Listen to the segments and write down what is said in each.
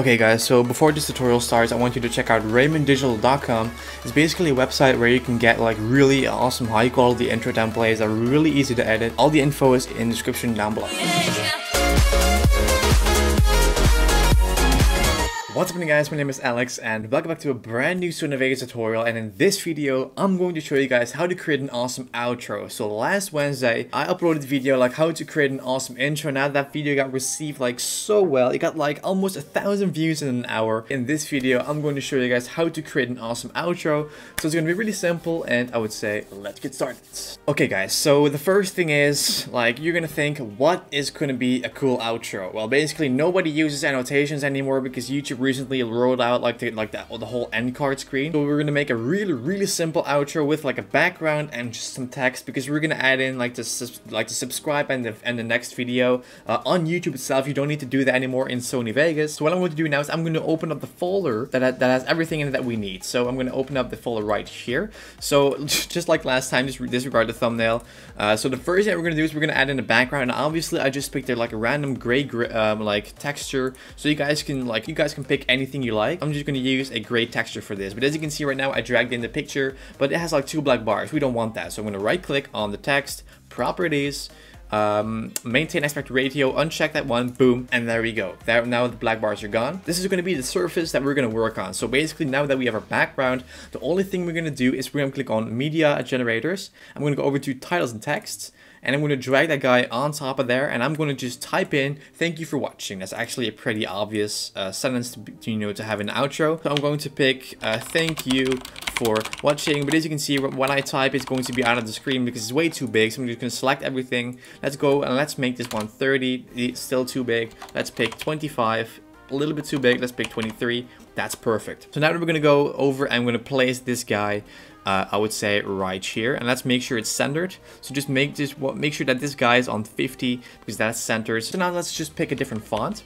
Okay guys, so before this tutorial starts, I want you to check out RaminDigital.com. It's basically a website where you can get like really awesome high quality intro templates that are really easy to edit. All the info is in the description down below. What's happening guys, my name is Alex and welcome back to a brand new Sony Vegas tutorial and in this video I'm going to show you guys how to create an awesome outro. So last Wednesday I uploaded a video like how to create an awesome intro. Now that video got received like so well. It got like almost a thousand views in an hour. In this video I'm going to show you guys how to create an awesome outro. So it's going to be really simple and I would say let's get started. Okay guys, so the first thing is like you're going to think what is going to be a cool outro? Well basically nobody uses annotations anymore because YouTube recently rolled out like the, like the, the whole end card screen. So we're gonna make a really really simple outro with like a background and just some text because we're gonna add in like the like the subscribe and the and the next video uh, on YouTube itself. You don't need to do that anymore in Sony Vegas. So what I'm going to do now is I'm going to open up the folder that that has everything in it that we need. So I'm going to open up the folder right here. So just like last time, just disregard the thumbnail. Uh, so the first thing we're going to do is we're going to add in a background. And obviously, I just picked a, like a random gray um, like texture, so you guys can like you guys can pick anything you like. I'm just to use a gray texture for this. But as you can see right now, I dragged in the picture, but it has like two black bars. We don't want that. So I'm to right click on the text, properties, um, maintain aspect ratio, uncheck that one, boom, and there we go. Now the black bars are gone. This is to be the surface that we're to work on. So basically now that we have our background, the only thing we're to do is we're to click on media generators. I'm to go over to titles and texts and I'm going to drag that guy on top of there and I'm going to just type in thank you for watching. That's actually a pretty obvious uh, sentence to, you know to have an outro. So I'm going to pick uh, thank you for watching. But as you can see when I type it's going to be out of the screen because it's way too big so I'm just going to select everything. Let's go and let's make this one 30 it's still too big. Let's pick 25 a little bit too big. Let's pick 23 that's perfect. So now we're going to go over and I'm to place this guy uh, I would say right here and let's make sure it's centered. So just make this make sure that this guy is on 50 because that's centered. So now let's just pick a different font.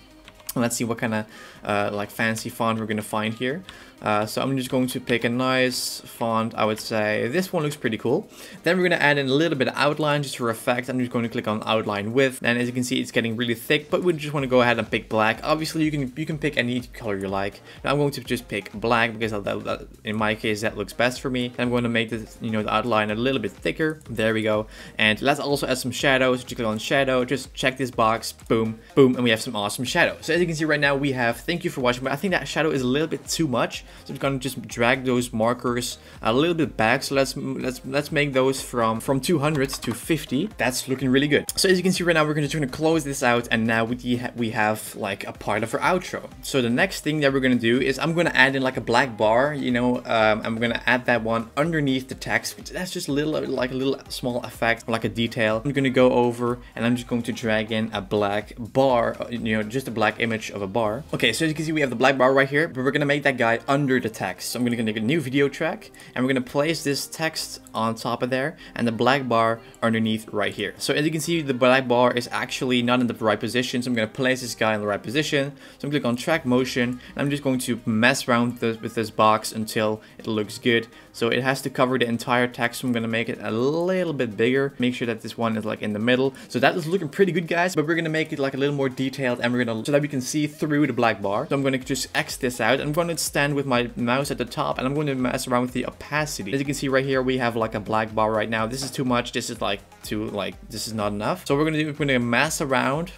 And let's see what kind of uh, like fancy font we're gonna find here uh, so I'm just going to pick a nice font I would say. This one looks pretty cool. Then we're gonna add in a little bit of outline just for effect. I'm just going to click on outline width. And as you can see it's getting really thick but we just want to go ahead and pick black. Obviously you can you can pick any color you like. Now I'm going to just pick black because that, that, in my case that looks best for me. I'm going to make this you know the outline a little bit thicker. There we go. And let's also add some shadows. Just click on shadow. Just check this box. Boom. Boom. And we have some awesome shadows. So as you can see right now we have thank you for watching but I think that shadow is a little bit too much so I'm gonna just drag those markers a little bit back. So let's let's let's make those from from 200 to 50 that's looking really good. So as you can see right now we're gonna try to close this out. And now we, we have like a part of our outro. So the next thing that we're gonna do is I'm gonna add in like a black bar you know um, I'm gonna add that one underneath the text that's just a little like a little small effect like a detail. I'm gonna go over and I'm just going to drag in a black bar you know just a black image of a bar. Okay, so as you can see, we have the black bar right here, but we're gonna make that guy under the text. So I'm gonna make a new video track, and we're gonna place this text on top of there, and the black bar underneath right here. So as you can see, the black bar is actually not in the right position, so I'm gonna place this guy in the right position. So I'm gonna click on track motion, and I'm just going to mess around with, with this box until looks good. So it has to cover the entire text, I'm gonna make it a little bit bigger. Make sure that this one is like in the middle. So that is looking pretty good, guys, but we're gonna make it like a little more detailed, and we're gonna, so that we can see through the black bar. So I'm to just X this out. I'm to stand with my mouse at the top and I'm to mess around with the opacity. As you can see right here, we have like a black bar right now. This is too much. This is like too, like, this is not enough. So we're to do, we're to mess around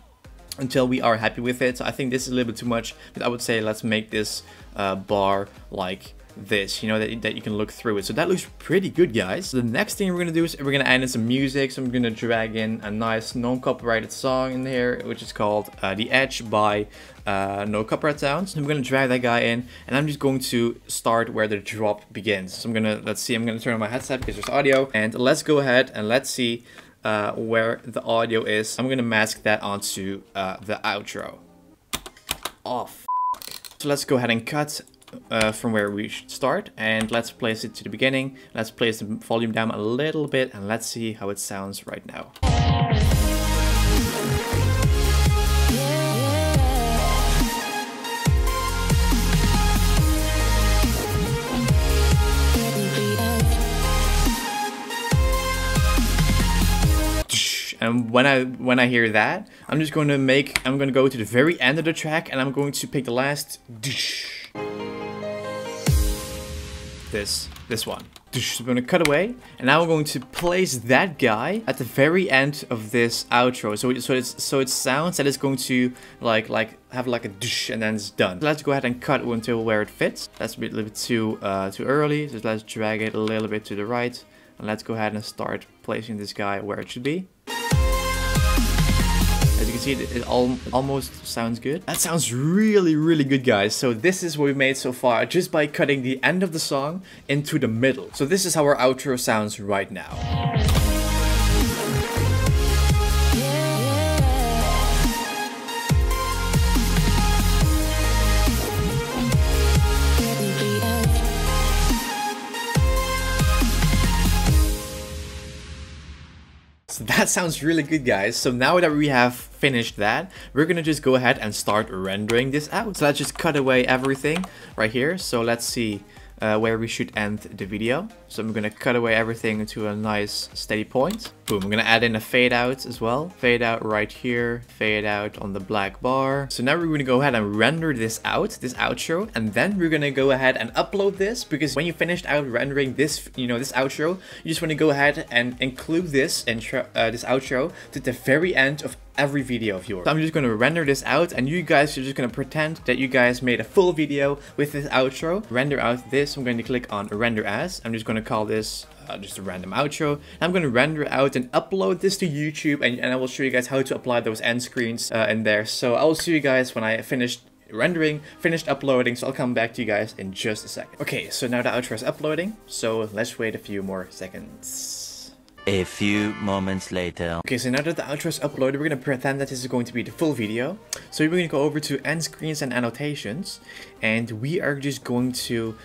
until we are happy with it. So I think this is a little bit too much, but I would say let's make this uh, bar like this, you know, that, that you can look through it. So that looks pretty good, guys. The next thing we're to do is we're to add in some music. So I'm to drag in a nice non-copyrighted song in here, which is called uh, The Edge by uh, No Copyright Sounds. I'm to drag that guy in, and I'm just going to start where the drop begins. So I'm to, let's see, I'm to turn on my headset because there's audio. And let's go ahead and let's see uh, where the audio is. I'm to mask that onto uh, the outro. Oh, so let's go ahead and cut uh, from where we should start and let's place it to the beginning. Let's place the volume down a little bit and let's see how it sounds right now. And when I when I hear that, I'm just going to make I'm going to go to the very end of the track and I'm going to pick the last this this one. I'm going to cut away, and now we're going to place that guy at the very end of this outro. So, so it's so it sounds that it's going to like like have like a dush, and then it's done. Let's go ahead and cut until where it fits. That's a, bit, little bit too uh, too early. So let's drag it a little bit to the right, and let's go ahead and start placing this guy where it should be see it, it all, almost sounds good. That sounds really, really good, guys. So this is what we made so far just by cutting the end of the song into the middle. So this is how our outro sounds right now. So that sounds really good guys. So now that we have finished that, we're gonna just go ahead and start rendering this out. So let's just cut away everything right here. So let's see uh, where we should end the video. So I'm gonna cut away everything to a nice steady point. Boom, I'm gonna add in a fade out as well. Fade out right here, fade out on the black bar. So now we're gonna go ahead and render this out, this outro, and then we're gonna go ahead and upload this because when you finished out rendering this, you know, this outro, you just wanna go ahead and include this intro, uh, this outro to the very end of every video of yours. So I'm just to render this out and you guys are just to pretend that you guys made a full video with this outro. Render out this, I'm going to click on render as. I'm just to call this uh, just a random outro. I'm going to render out and upload this to YouTube and, and I will show you guys how to apply those end screens uh, in there. So I will see you guys when I finished rendering, finished uploading, so I'll come back to you guys in just a second. Okay, so now the outro is uploading, so let's wait a few more seconds. A few moments later. Okay, so now that the outro is uploaded, we're gonna pretend that this is going to be the full video. So we're gonna go over to end screens and annotations, and we are just going to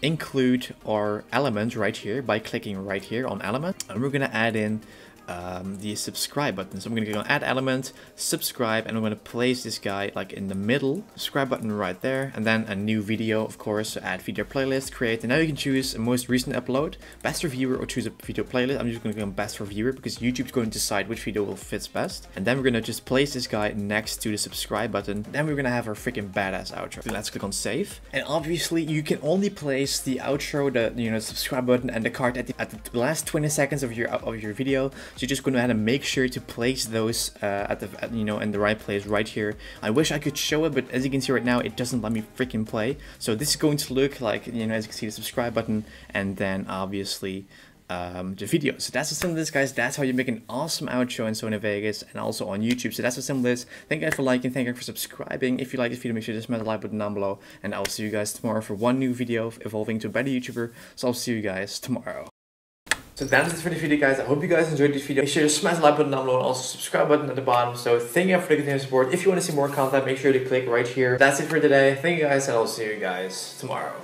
include our element right here by clicking right here on element, and we're gonna add in um, the subscribe button. So I'm going to go on add element, subscribe, and I'm going to place this guy like in the middle. Subscribe button right there, and then a new video, of course. So add video playlist, create, and now you can choose a most recent upload, best reviewer, or choose a video playlist. I'm just going to go on best reviewer because YouTube's going to decide which video will fit best. And then we're going to just place this guy next to the subscribe button. Then we're going to have our freaking badass outro. So let's click on save. And obviously you can only place the outro, the you know subscribe button, and the card at the, at the last 20 seconds of your of your video. So you're just going to have to make sure to place those uh, at the at, you know in the right place right here. I wish I could show it, but as you can see right now, it doesn't let me freaking play. So this is going to look like you know as you can see the subscribe button, and then obviously um, the video. So that's the simple this guys. That's how you make an awesome outro in Sony Vegas and also on YouTube. So that's the simple this. Thank you guys for liking. Thank you for subscribing. If you like this video, make sure to smash the like button down below. And I'll see you guys tomorrow for one new video of evolving to a better YouTuber. So I'll see you guys tomorrow. So that's it for the video guys. I hope you guys enjoyed this video. Make sure to smash the like button down below and also subscribe button at the bottom. So thank you for the continued support. If you want to see more content, make sure to click right here. That's it for today. Thank you guys and I'll see you guys tomorrow.